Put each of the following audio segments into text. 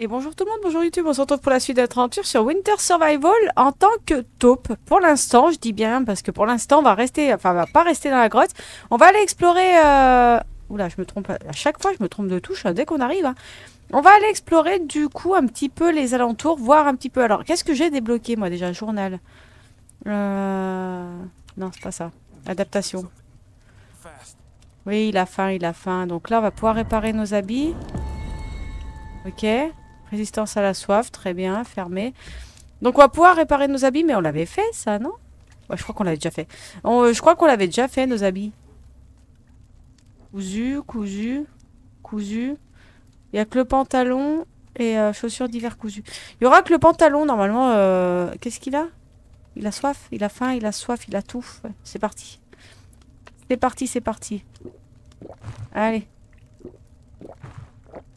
Et bonjour tout le monde, bonjour YouTube, on se retrouve pour la suite de notre aventure sur Winter Survival en tant que taupe. Pour l'instant, je dis bien parce que pour l'instant on va rester, enfin on va pas rester dans la grotte. On va aller explorer... Euh... Oula, je me trompe, à chaque fois je me trompe de touche hein, dès qu'on arrive. Hein. On va aller explorer du coup un petit peu les alentours, voir un petit peu... Alors, qu'est-ce que j'ai débloqué moi déjà Journal? Euh... Non, c'est pas ça. Adaptation. Oui, il a faim, il a faim. Donc là, on va pouvoir réparer nos habits. Ok. Résistance à la soif, très bien, fermé. Donc on va pouvoir réparer nos habits, mais on l'avait fait ça, non? Je crois qu'on l'avait déjà fait. Euh, je crois qu'on l'avait déjà fait, nos habits. Cousu, cousu, cousu. Il n'y a que le pantalon et euh, chaussures d'hiver cousues. Il y aura que le pantalon, normalement. Euh, qu'est-ce qu'il a? Il a soif, il a faim, il a soif, il a tout. c'est parti. C'est parti, c'est parti. Allez.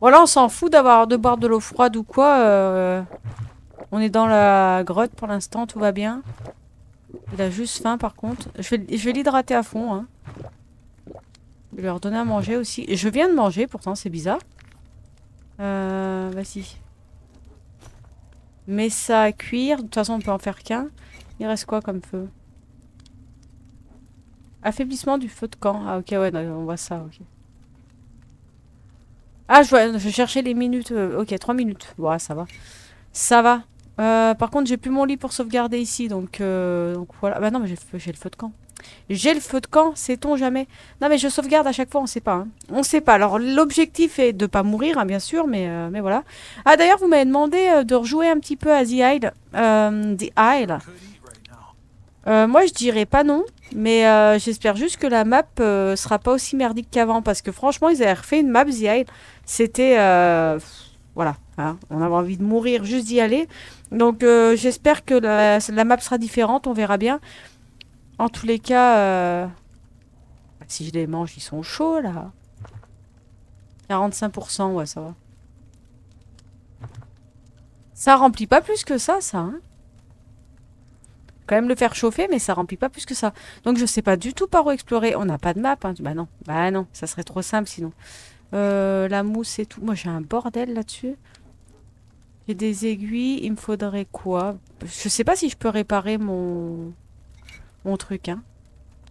Voilà, on s'en fout d'avoir de boire de l'eau froide ou quoi. Euh, on est dans la grotte pour l'instant, tout va bien. Il a juste faim par contre. Je vais, l'hydrater à fond. Hein. Je vais lui redonner à manger aussi. Je viens de manger pourtant, c'est bizarre. Euh, Vas-y. Mets ça à cuire. De toute façon, on peut en faire qu'un. Il reste quoi comme feu? Affaiblissement du feu de camp. Ah ok, ouais, on voit ça, ok. Ah, je, je cherchais les minutes. Euh, ok, 3 minutes. Ouais, ça va. Ça va. Euh, par contre, j'ai plus mon lit pour sauvegarder ici. Donc, euh, voilà. Bah non, mais j'ai le feu de camp. J'ai le feu de camp, sait-on jamais Non, mais je sauvegarde à chaque fois, on sait pas. Hein. On sait pas. Alors, l'objectif est de pas mourir, hein, bien sûr, mais, mais voilà. Ah, d'ailleurs, vous m'avez demandé de rejouer un petit peu à The Isle. The Isle. moi, je dirais pas non. Mais j'espère juste que la map sera pas aussi merdique qu'avant. Parce que franchement, ils avaient refait une map The Isle. C'était... Euh, voilà, hein, on avait envie de mourir juste d'y aller. Donc euh, j'espère que la, map sera différente, on verra bien. En tous les cas, euh, si je les mange, ils sont chauds là. 45%, ouais, ça va. Ça remplit pas plus que ça, ça. Hein Quand même le faire chauffer, mais ça remplit pas plus que ça. Donc je sais pas du tout par où explorer. On n'a pas de map. Hein. Bah non, bah non, ça serait trop simple sinon. Euh, la mousse et tout. Moi, j'ai un bordel là-dessus. J'ai des aiguilles. Il me faudrait quoi? Je sais pas si je peux réparer mon, mon truc. Hein.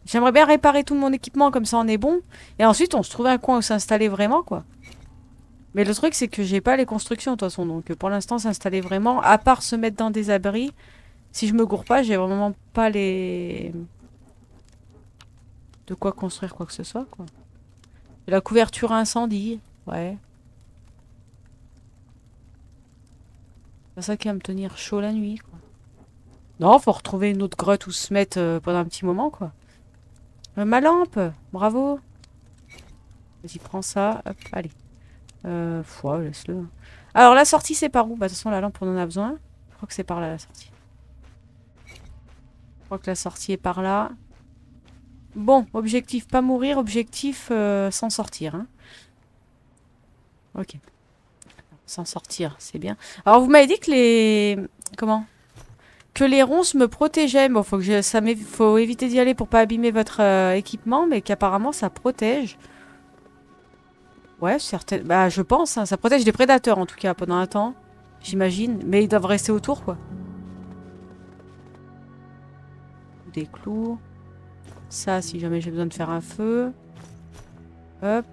J'aimerais bien réparer tout mon équipement, comme ça on est bon. Et ensuite, on se trouve un coin où s'installer vraiment, quoi. Mais le truc, c'est que j'ai pas les constructions, de toute façon. Donc, pour l'instant, s'installer vraiment, à part se mettre dans des abris. Si je me gourre pas, j'ai vraiment pas les... De quoi construire quoi que ce soit, quoi. La couverture incendie. Ouais. C'est ça qui va me tenir chaud la nuit, quoi. Non, faut retrouver une autre grotte où se mettre euh, pendant un petit moment, quoi. Euh, ma lampe Bravo Vas-y, prends ça. Hop, allez. Euh, laisse-le. Alors, la sortie, c'est par où? Bah, de toute façon, la lampe, on en a besoin. Je crois que c'est par là, la sortie. Crois que la sortie est par là. Bon, objectif pas mourir, objectif euh, s'en sortir. Hein. Ok. S'en sortir, c'est bien. Alors vous m'avez dit que les... Comment? Que les ronces me protégeaient. Bon, faut, que ça faut éviter d'y aller pour pas abîmer votre euh, équipement, mais qu'apparemment ça protège. Ouais, certaines... Bah je pense, hein. ça protège des prédateurs en tout cas pendant un temps. J'imagine. Mais ils doivent rester autour quoi. Des clous. Ça, si jamais j'ai besoin de faire un feu. Hop.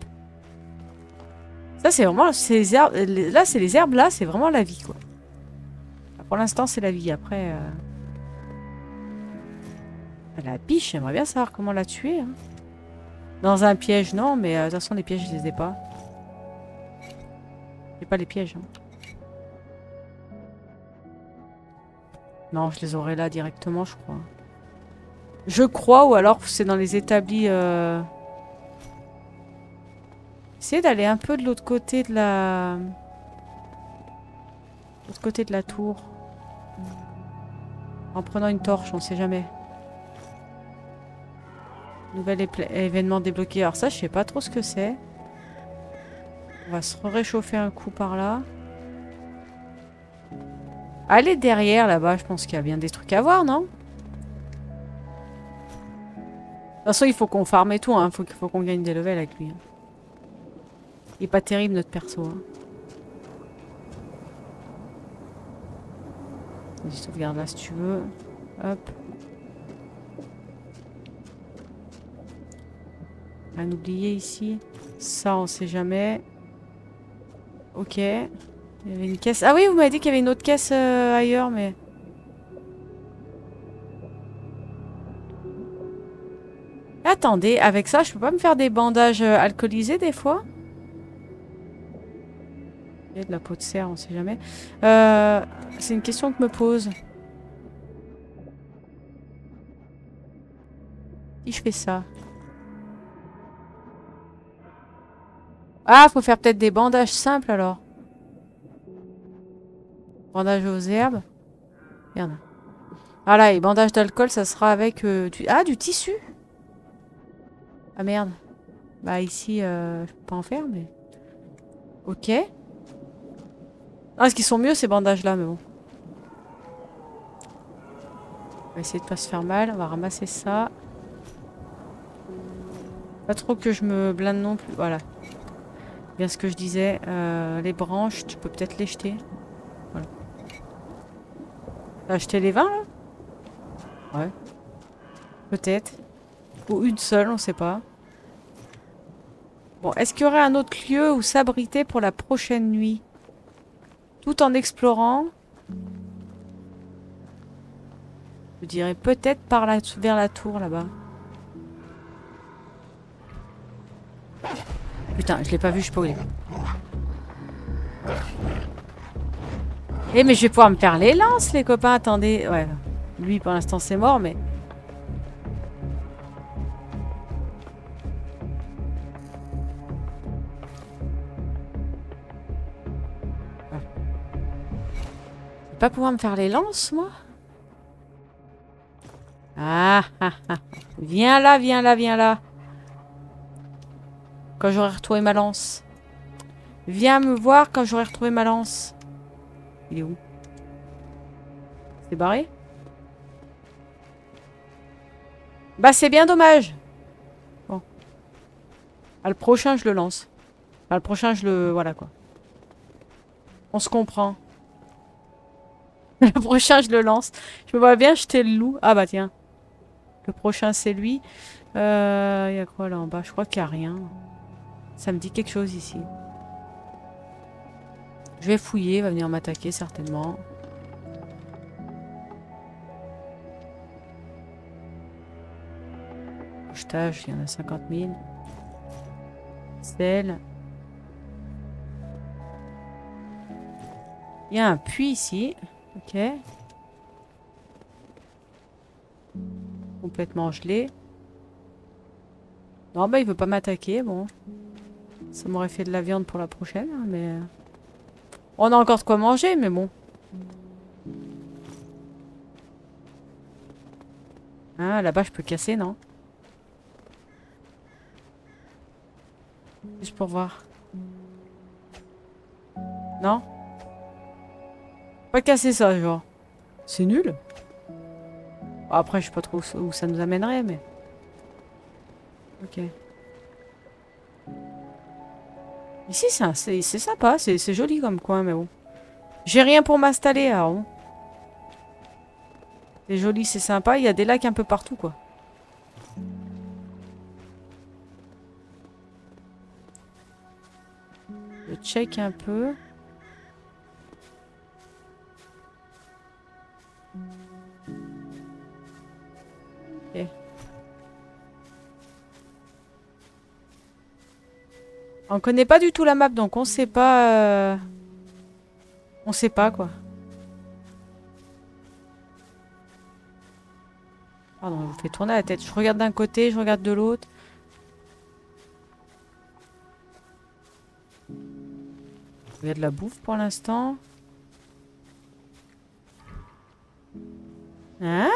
Ça, c'est vraiment... Ces herbes, là, c'est les herbes, là, c'est vraiment la vie, quoi. Pour l'instant, c'est la vie. Après... Euh... La biche, j'aimerais bien savoir comment la tuer. Hein. Dans un piège, non, mais euh, de toute façon, les pièges, je les ai pas. J'ai pas les pièges. Hein. Non, je les aurai là directement, je crois. Je crois, ou alors c'est dans les établis... Euh... Essayez d'aller un peu de l'autre côté de la... L'autre côté de la tour. En prenant une torche, on sait jamais. Nouvel événement débloqué. Alors ça, je sais pas trop ce que c'est. On va se réchauffer un coup par là. Allez derrière là-bas, je pense qu'il y a bien des trucs à voir, non? Toute façon, il faut qu'on farme et tout. Hein. Faut, faut qu'on gagne des levels avec lui. Hein. Il est pas terrible, notre perso. Hein. Vas-y, sauvegarde là si tu veux. Hop. Rien oublié ici. Ça, on sait jamais. Ok. Il y avait une caisse. Ah oui, vous m'avez dit qu'il y avait une autre caisse euh, ailleurs, mais... Attendez, avec ça, je peux pas me faire des bandages euh, alcoolisés des fois? Il y a de la peau de cerf, on sait jamais. Euh, C'est une question que me pose. Si je fais ça? Ah, faut faire peut-être des bandages simples alors. Bandage aux herbes. Merde. Voilà, et bandage d'alcool, ça sera avec euh. Ah, du tissu? Ah merde. Bah ici, euh, je peux pas en faire, mais... Ok. Ah, ce qu'ils sont mieux ces bandages-là, mais bon. On va essayer de pas se faire mal. On va ramasser ça. Pas trop que je me blinde non plus. Voilà. Bien ce que je disais. Euh, les branches, tu peux peut-être les jeter. Voilà. T'as acheté les 20 là? Ouais. Peut-être. Ou une seule, on sait pas. Bon, est-ce qu'il y aurait un autre lieu où s'abriter pour la prochaine nuit? Tout en explorant. Je dirais peut-être par vers la tour là-bas. Putain, je l'ai pas vu, je suis pas. Eh mais je vais pouvoir me faire les lances les copains, attendez. Ouais, lui pour l'instant c'est mort mais... Je vais pas pouvoir me faire les lances moi ah, ah, ah. Viens là, viens là, viens là. Quand j'aurai retrouvé ma lance. Viens me voir quand j'aurai retrouvé ma lance. Il est où? C'est barré? Bah c'est bien dommage. Bon. Ah, le prochain je le lance. Bah, le prochain je le... Voilà quoi. On se comprend. le prochain je le lance. Je me vois bien jeter le loup. Ah bah tiens. Le prochain c'est lui. Il euh, y a quoi là en bas? Je crois qu'il n'y a rien. Ça me dit quelque chose ici. Je vais fouiller, il va venir m'attaquer certainement. Il y en a 50 000. Sel. Il y a un puits ici. Ok. Complètement gelé. Non, bah il veut pas m'attaquer, bon. Ça m'aurait fait de la viande pour la prochaine, hein, mais... Euh, on a encore de quoi manger, mais bon. Ah, là-bas, je peux casser, non? Juste pour voir. Non? Pas casser ça, genre. C'est nul. après, je sais pas trop où ça nous amènerait, mais... Ok. Ici, c'est sympa, c'est joli comme coin, mais bon. J'ai rien pour m'installer, alors. C'est joli, c'est sympa. Il y a des lacs un peu partout, quoi. Je check un peu. On connaît pas du tout la map, donc on sait pas... Euh, on sait pas, quoi. Pardon, je vous fais tourner la tête. Je regarde d'un côté, je regarde de l'autre. Il y la bouffe pour l'instant. Ah,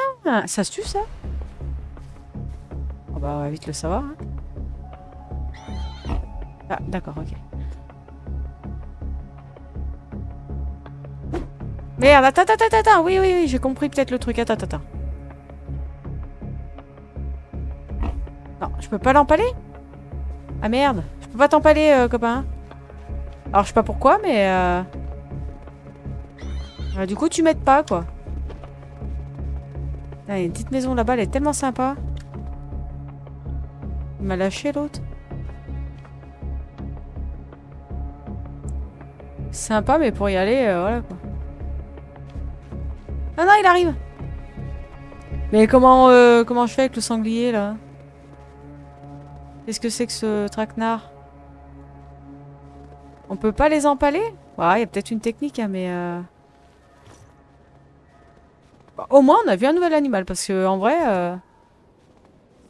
ça se tue ça? Oh bah, On va vite le savoir. Hein. Ah, d'accord, ok. Merde, attends, attends, attends, attends. Oui, oui, oui, j'ai compris peut-être le truc. Attends, attends. Non, je peux pas l'empaler? Ah merde, je peux pas t'empaler, euh, copain. Alors, je sais pas pourquoi, mais... Euh... du coup, tu m'aides pas, quoi. Il y a une petite maison là-bas, elle est tellement sympa. Il m'a lâché l'autre. Sympa, mais pour y aller, euh, voilà quoi. Ah non, il arrive. Mais comment, euh, comment je fais avec le sanglier là? Qu'est-ce que c'est que ce traquenard? On peut pas les empaler? Ouais, il y a peut-être une technique, hein, mais... Euh... Bah, au moins, on a vu un nouvel animal, parce que en vrai... Euh...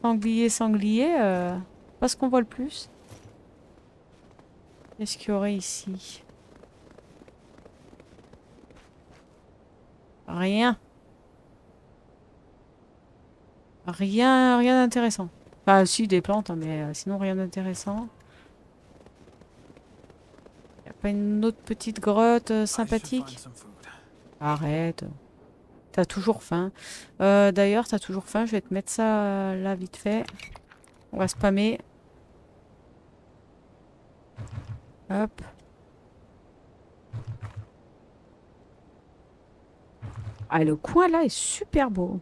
Sanglier, sanglier, euh... pas ce qu'on voit le plus. Qu'est-ce qu'il y aurait ici? Rien. Rien, rien d'intéressant. Enfin, si, des plantes, hein, mais euh, sinon rien d'intéressant. Y a pas une autre petite grotte euh, sympathique? Arrête. T'as toujours faim. Euh, D'ailleurs, t'as toujours faim. Je vais te mettre ça là vite fait. On va spammer. Hop. Ah, le coin là est super beau.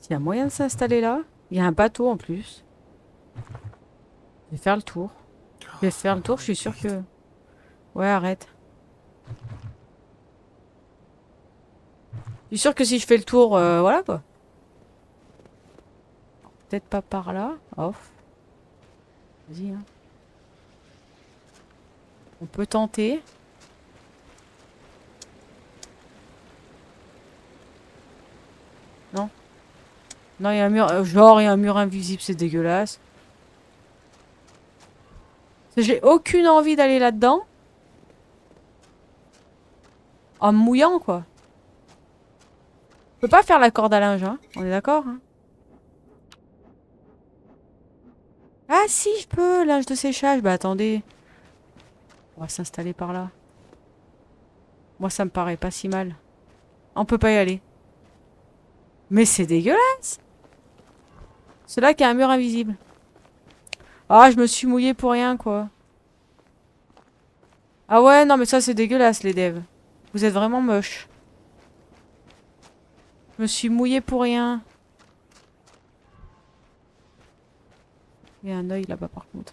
S'il y a moyen de s'installer là, il y a un bateau en plus. Je vais faire le tour. Je vais faire le tour, je suis sûr que... Ouais, arrête. Je suis sûr que si je fais le tour, euh, voilà quoi. Peut-être pas par là. Off. Vas-y. Hein. On peut tenter. Non Non, il y a un mur... euh, Genre, il y a un mur invisible, c'est dégueulasse. J'ai aucune envie d'aller là-dedans. En mouillant, quoi. Je peux pas faire la corde à linge, hein. On est d'accord, hein. Ah si, je peux, linge de séchage. Bah attendez. On va s'installer par là. Moi, ça me paraît pas si mal. On peut pas y aller. Mais c'est dégueulasse C'est là qu'il y a un mur invisible. Ah, je me suis mouillé pour rien, quoi. Ah ouais, non, mais ça, c'est dégueulasse, les devs. Vous êtes vraiment moches. Je me suis mouillé pour rien. Il y a un œil là-bas, par contre.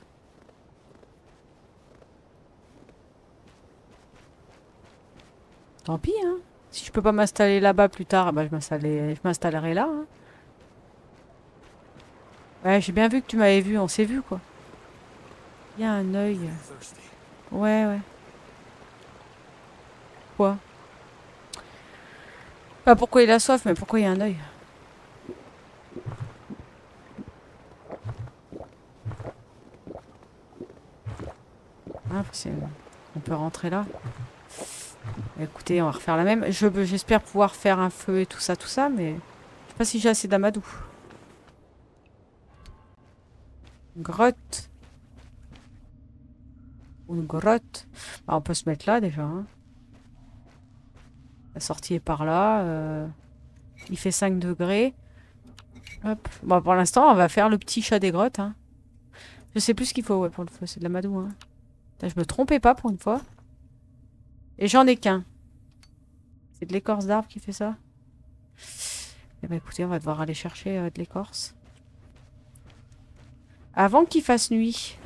Tant pis, hein. Si je peux pas m'installer là-bas plus tard, bah je m'installerai là. hein. Ouais, j'ai bien vu que tu m'avais vu, on s'est vu quoi. Il y a un œil. Ouais, ouais. Quoi? Pas pourquoi il a soif, mais pourquoi il y a un œil? Ah, on peut rentrer là. Écoutez, on va refaire la même. Je- J'espère pouvoir faire un feu et tout ça, tout ça, mais... Je sais pas si j'ai assez d'amadou. Grotte. Une grotte. Bah, on peut se mettre là déjà. hein. La sortie est par là. euh, Il fait 5 degrés. Hop. Bon, pour l'instant, on va faire le petit chat des grottes. hein. Je sais plus ce qu'il faut pour le feu. C'est de l'amadou. Hein. Je me trompais pas pour une fois. Et j'en ai qu'un. C'est de l'écorce d'arbre qui fait ça Eh ben écoutez, on va devoir aller chercher euh, de l'écorce. Avant qu'il fasse nuit.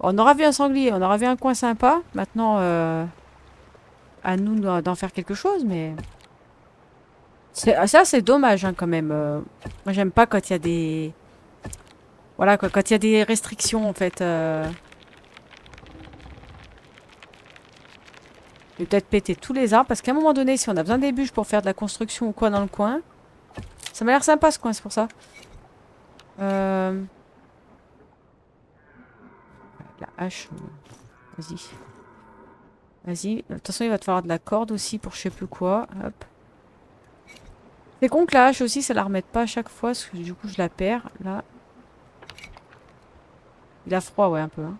On aura vu un sanglier, on aura vu un coin sympa. Maintenant, euh, à nous d'en faire quelque chose, mais... ah, Ça, c'est dommage hein, quand même. euh. Moi, j'aime pas quand il y a des... Voilà, quand il y a des restrictions, en fait. Je vais peut-être péter tous les arbres parce qu'à un moment donné, si on a besoin des bûches pour faire de la construction ou quoi dans le coin, ça m'a l'air sympa ce coin, c'est pour ça. Euh... La hache. Vas-y. Vas-y. De toute façon, il va te falloir de la corde aussi pour je sais plus quoi. Hop. C'est con que la hache aussi, ça la remette pas à chaque fois parce que du coup, je la perds. Là. Il a froid, ouais, un peu. hein.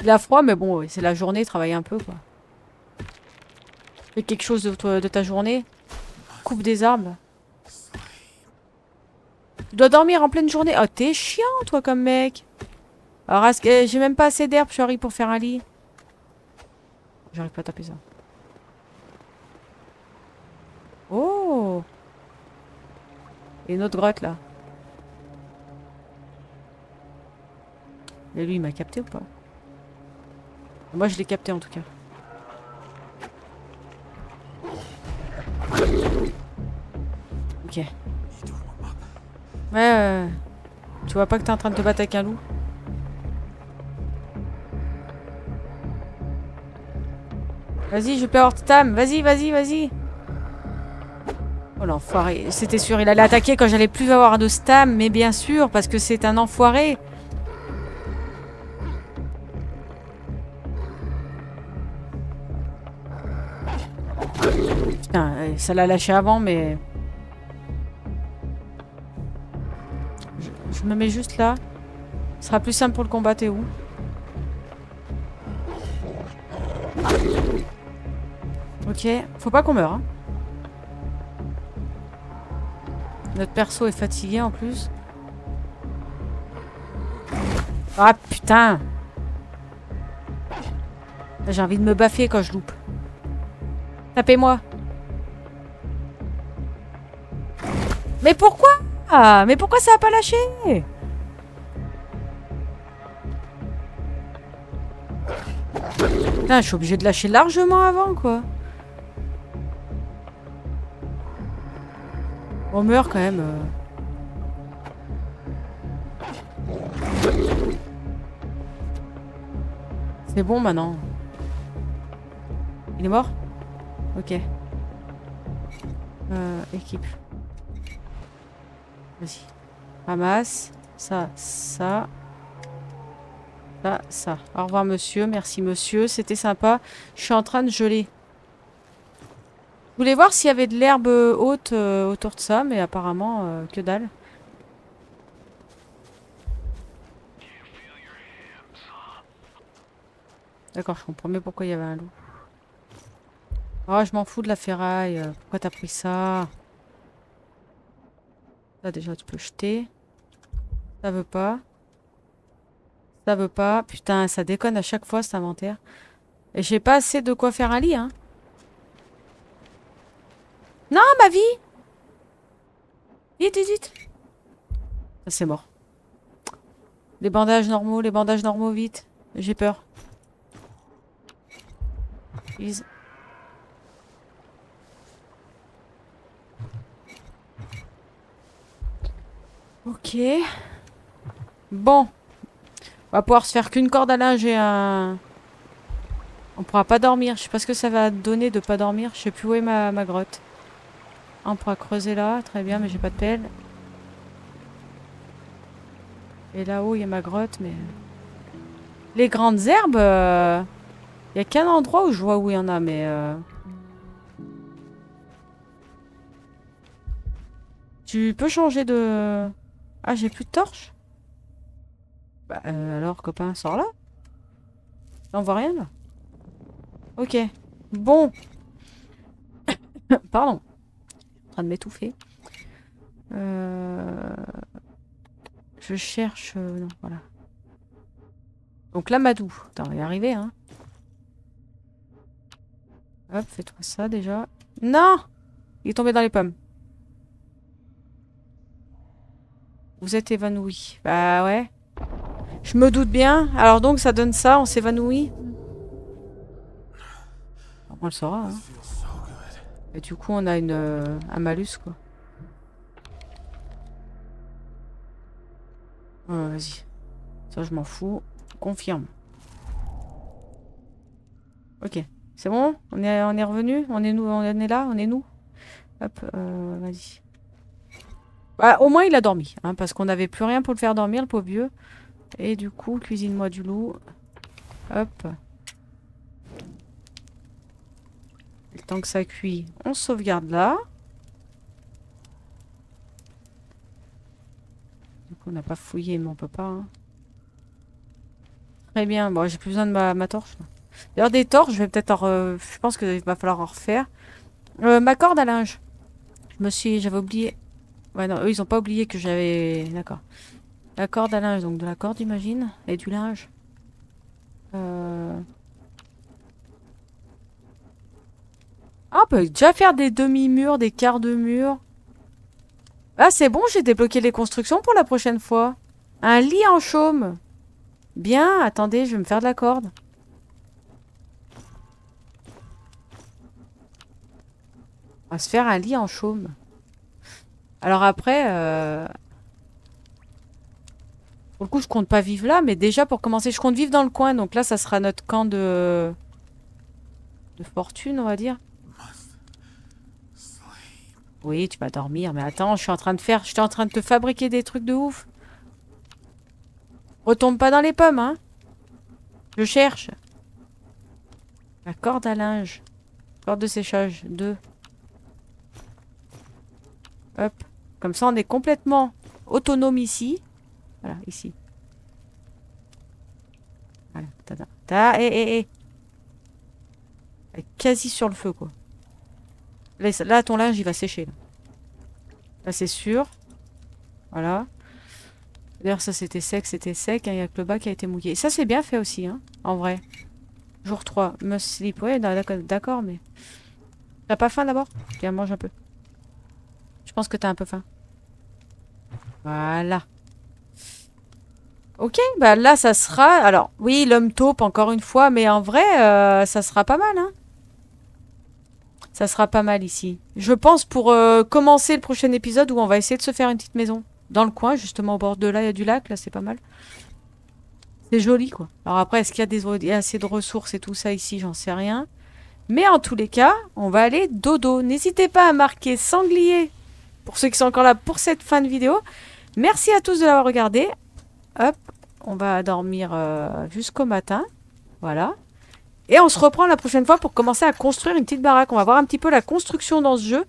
Il a froid, mais bon, c'est la journée, travaille un peu, quoi. Fais quelque chose de, ta journée. Coupe des arbres. Tu dois dormir en pleine journée. Oh, t'es chiant, toi, comme mec. Alors, j'ai même pas assez d'herbe, chérie, pour faire un lit J'arrive pas à taper ça. Oh Et une autre grotte là. Et lui, il m'a capté ou pas? Moi, je l'ai capté en tout cas. Ok. Ouais, tu vois pas que t'es en train de te battre avec un loup? Vas-y, je peux avoir Tam. Vas-y, vas-y, vas-y. Oh l'enfoiré. C'était sûr, il allait attaquer quand j'allais plus avoir de stam, mais bien sûr, parce que c'est un enfoiré. Ça l'a lâché avant, mais... Je, me mets juste là. Ce sera plus simple pour le combat, t'es où Ok, faut pas qu'on meure. Hein. Notre perso est fatigué en plus. Ah putain J'ai envie de me baffer quand je loupe. Tapez-moi Mais pourquoi? Mais pourquoi ça a pas lâché? Putain, je suis obligé de lâcher largement avant, quoi. On meurt quand même. Euh. C'est bon maintenant. Il est mort? Ok. Euh, équipe. Vas-y. Ramasse. Ça, ça. Ça, ça. Au revoir monsieur. Merci monsieur. C'était sympa. Je suis en train de geler. Je voulais voir s'il y avait de l'herbe haute euh, autour de ça, mais apparemment, euh, que dalle. D'accord, je comprends mieux pourquoi il y avait un loup? Oh, je m'en fous de la ferraille. Pourquoi t'as pris ça? Déjà, tu peux jeter. Ça veut pas. Ça veut pas. Putain, ça déconne à chaque fois, cet inventaire. Et j'ai pas assez de quoi faire un lit, hein. Non, ma vie Vite, vite, vite c'est mort. Les bandages normaux, les bandages normaux, vite. J'ai peur. Ok. Bon. On va pouvoir se faire qu'une corde à linge et un... On pourra pas dormir. Je sais pas ce que ça va donner de pas dormir. Je sais plus où est ma, grotte. On pourra creuser là, très bien, mais j'ai pas de pelle. Et là-haut, il y a ma grotte, mais... Les grandes herbes, il euh, n'y a qu'un endroit où je vois où il y en a, mais... Euh, tu peux changer de... Ah, j'ai plus de torche Bah, euh, alors, copain, sors là. on voit rien, là. Ok. Bon. Pardon de m'étouffer. Euh, je cherche... Euh, non, voilà. Donc l'amadou. Attends, on va y arriver, hein. Hop, fais-toi ça déjà. Non Il est tombé dans les pommes. Vous êtes évanoui. Bah ouais. Je me doute bien. Alors donc ça donne ça, on s'évanouit? On le saura. Hein. Et du coup, on a une, euh, un malus, quoi. Vas-y. Ça, je m'en fous. Confirme. Ok. C'est bon? On est, on est revenu? On est, nous, on est là? On est nous? Hop, euh, vas-y. Bah, au moins, il a dormi. Hein, parce qu'on n'avait plus rien pour le faire dormir, le pauvre vieux. Et du coup, cuisine-moi du loup. Hop. Tant que ça cuit, on sauvegarde là. Du coup, on n'a pas fouillé, mais on peut pas. Hein. Très bien. Bon, j'ai plus besoin de ma, torche. D'ailleurs, des torches, je vais peut-être Je pense qu'il va falloir en refaire. Euh, ma corde à linge. Je me suis... J'avais oublié... Ouais, non, eux, ils ont pas oublié que j'avais... D'accord. La corde à linge, donc de la corde, j'imagine. Et du linge. Euh... Ah on peut déjà faire des demi-murs, des quarts de murs. Ah, c'est bon, j'ai débloqué les constructions pour la prochaine fois. Un lit en chaume. Bien, attendez, je vais me faire de la corde. On va se faire un lit en chaume. Alors après... Euh... Pour le coup, je compte pas vivre là, mais déjà, pour commencer, je compte vivre dans le coin. Donc là, ça sera notre camp de... De fortune, on va dire. Oui, tu vas dormir, mais attends, je suis en train de faire... Je suis en train de te fabriquer des trucs de ouf. Retombe pas dans les pommes, hein. Je cherche. La corde à linge. Corde de séchage, 2. Hop. Comme ça, on est complètement autonome ici. Voilà, ici. Voilà, tada. Ta, hé, hé, hé. Elle est quasi sur le feu, quoi. Là, ton linge, il va sécher. Là, c'est sûr. Voilà. D'ailleurs, ça, c'était sec, c'était sec. Hein, il y a que le bas qui a été mouillé. ça, c'est bien fait aussi, hein, en vrai. Jour 3. Must sleep. Ouais, d'accord, mais... T'as pas faim, d'abord? Viens, mange un peu. Je pense que t'as un peu faim. Voilà. Ok, bah là, ça sera... Alors, oui, l'homme taupe, encore une fois, mais en vrai, euh, ça sera pas mal, hein. Ça sera pas mal ici. Je pense pour euh, commencer le prochain épisode où on va essayer de se faire une petite maison. Dans le coin, justement, au bord de là, il y a du lac, là, c'est pas mal. C'est joli, quoi. Alors après, est-ce qu'il y a, assez de ressources et tout ça ici? J'en sais rien. Mais en tous les cas, on va aller dodo. N'hésitez pas à marquer sanglier pour ceux qui sont encore là pour cette fin de vidéo. Merci à tous de l'avoir regardé. Hop, on va dormir euh, jusqu'au matin. Voilà. Et on se reprend la prochaine fois pour commencer à construire une petite baraque. On va voir un petit peu la construction dans ce jeu.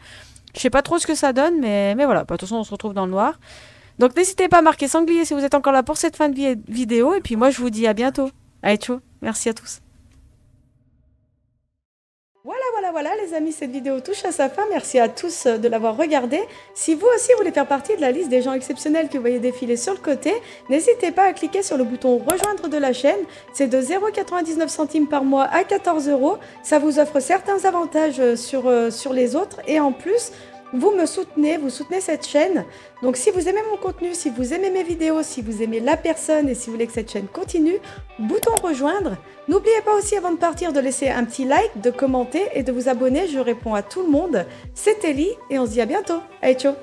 Je sais pas trop ce que ça donne, mais, mais voilà. Bah, de toute façon, on se retrouve dans le noir. Donc n'hésitez pas à marquer sanglier si vous êtes encore là pour cette fin de vidéo. Et puis moi, je vous dis à bientôt. Allez, ciao. Merci à tous. Voilà, les amis, cette vidéo touche à sa fin. Merci à tous euh, de l'avoir regardé. Si vous aussi voulez faire partie de la liste des gens exceptionnels que vous voyez défiler sur le côté, n'hésitez pas à cliquer sur le bouton rejoindre de la chaîne. C'est de 0,99 centimes par mois à 14 euros. Ça vous offre certains avantages euh, sur, euh, sur les autres et en plus, vous me soutenez, vous soutenez cette chaîne. Donc si vous aimez mon contenu, si vous aimez mes vidéos, si vous aimez la personne et si vous voulez que cette chaîne continue, bouton rejoindre. N'oubliez pas aussi avant de partir de laisser un petit like, de commenter et de vous abonner, je réponds à tout le monde. C'était Ellie et on se dit à bientôt. Allez, ciao